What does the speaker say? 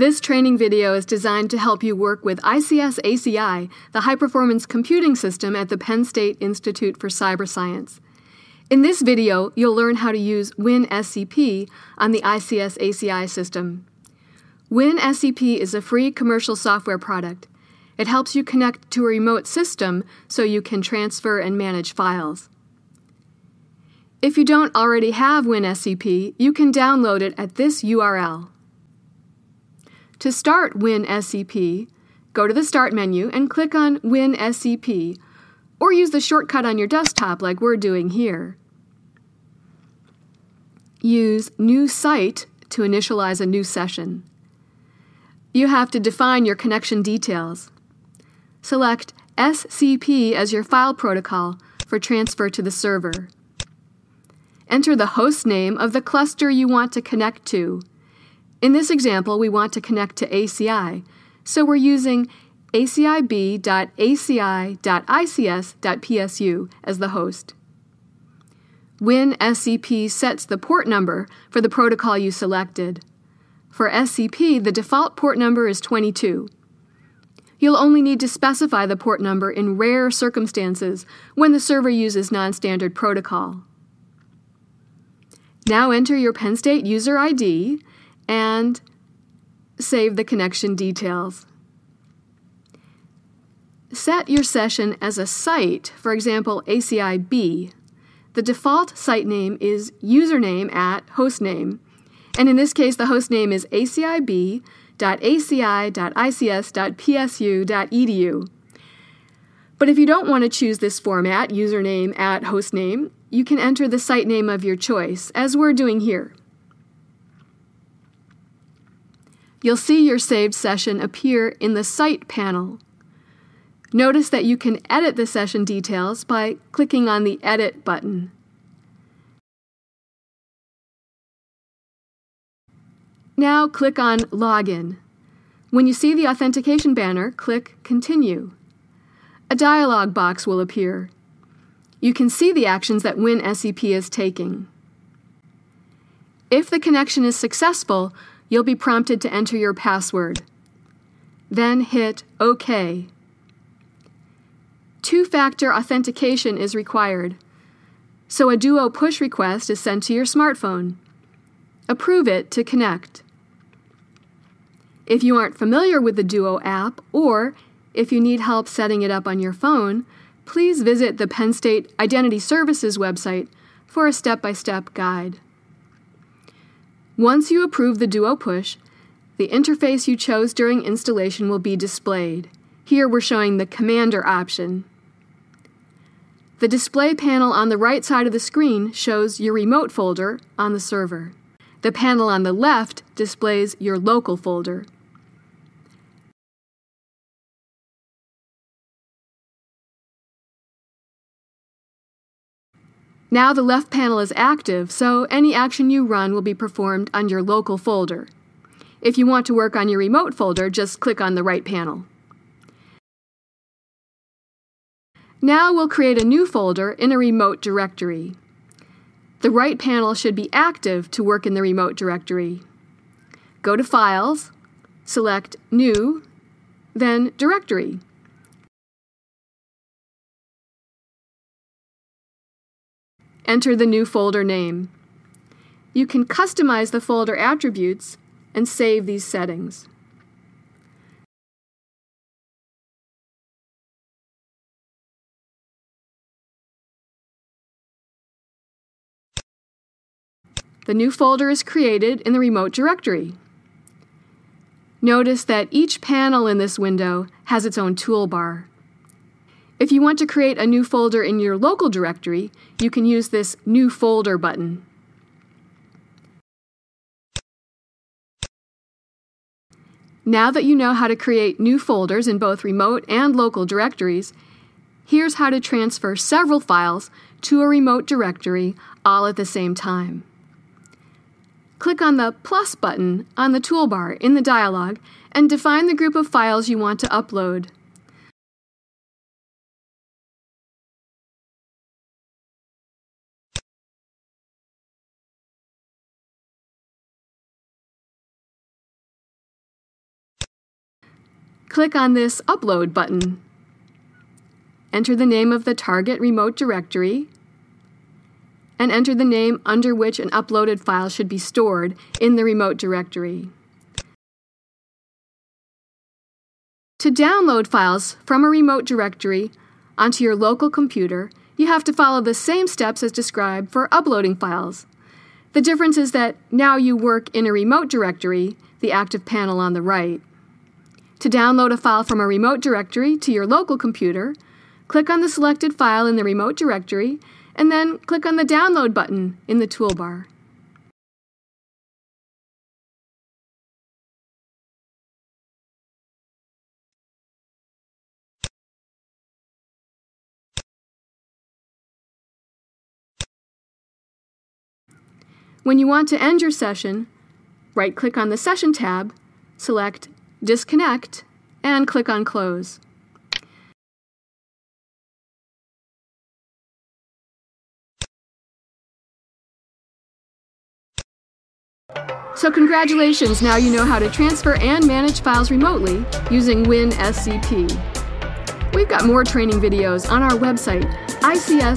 This training video is designed to help you work with ICS ACI, the high performance computing system at the Penn State Institute for Cyber Science. In this video, you'll learn how to use WinSCP on the ICS ACI system. WinSCP is a free commercial software product. It helps you connect to a remote system so you can transfer and manage files. If you don't already have WinSCP, you can download it at this URL. To start WinSCP, go to the Start menu and click on WinSCP, or use the shortcut on your desktop like we're doing here. Use New Site to initialize a new session. You have to define your connection details. Select SCP as your file protocol for transfer to the server. Enter the host name of the cluster you want to connect to. In this example, we want to connect to ACI, so we're using acib.aci.ics.psu as the host. WinSCP sets the port number for the protocol you selected. For SCP, the default port number is 22. You'll only need to specify the port number in rare circumstances when the server uses non-standard protocol. Now enter your Penn State user ID and save the connection details. Set your session as a site, for example, ACIB. The default site name is username at hostname, and in this case, the hostname is acib.aci.ics.psu.edu. But if you don't want to choose this format, username at hostname, you can enter the site name of your choice, as we're doing here. You'll see your saved session appear in the Site panel. Notice that you can edit the session details by clicking on the Edit button. Now click on Login. When you see the authentication banner, click Continue. A dialog box will appear. You can see the actions that WinSCP is taking. If the connection is successful, you'll be prompted to enter your password. Then hit OK. Two-factor authentication is required, so a Duo push request is sent to your smartphone. Approve it to connect. If you aren't familiar with the Duo app, or if you need help setting it up on your phone, please visit the Penn State Identity Services website for a step-by-step guide. Once you approve the Duo push, the interface you chose during installation will be displayed. Here we're showing the Commander option. The display panel on the right side of the screen shows your remote folder on the server. The panel on the left displays your local folder. Now the left panel is active, so any action you run will be performed on your local folder. If you want to work on your remote folder, just click on the right panel. Now we'll create a new folder in a remote directory. The right panel should be active to work in the remote directory. Go to Files, select New, then Directory. Enter the new folder name. You can customize the folder attributes and save these settings. The new folder is created in the remote directory. Notice that each panel in this window has its own toolbar. If you want to create a new folder in your local directory, you can use this New Folder button. Now that you know how to create new folders in both remote and local directories, here's how to transfer several files to a remote directory all at the same time. Click on the plus button on the toolbar in the dialog and define the group of files you want to upload. Click on this Upload button. Enter the name of the target remote directory and enter the name under which an uploaded file should be stored in the remote directory. To download files from a remote directory onto your local computer, you have to follow the same steps as described for uploading files. The difference is that now you work in a remote directory, the active panel on the right. To download a file from a remote directory to your local computer, click on the selected file in the remote directory and then click on the Download button in the toolbar. When you want to end your session, right-click on the Session tab, select Disconnect, and click on Close. So congratulations, now you know how to transfer and manage files remotely using WinSCP. We've got more training videos on our website, ics.psu.edu.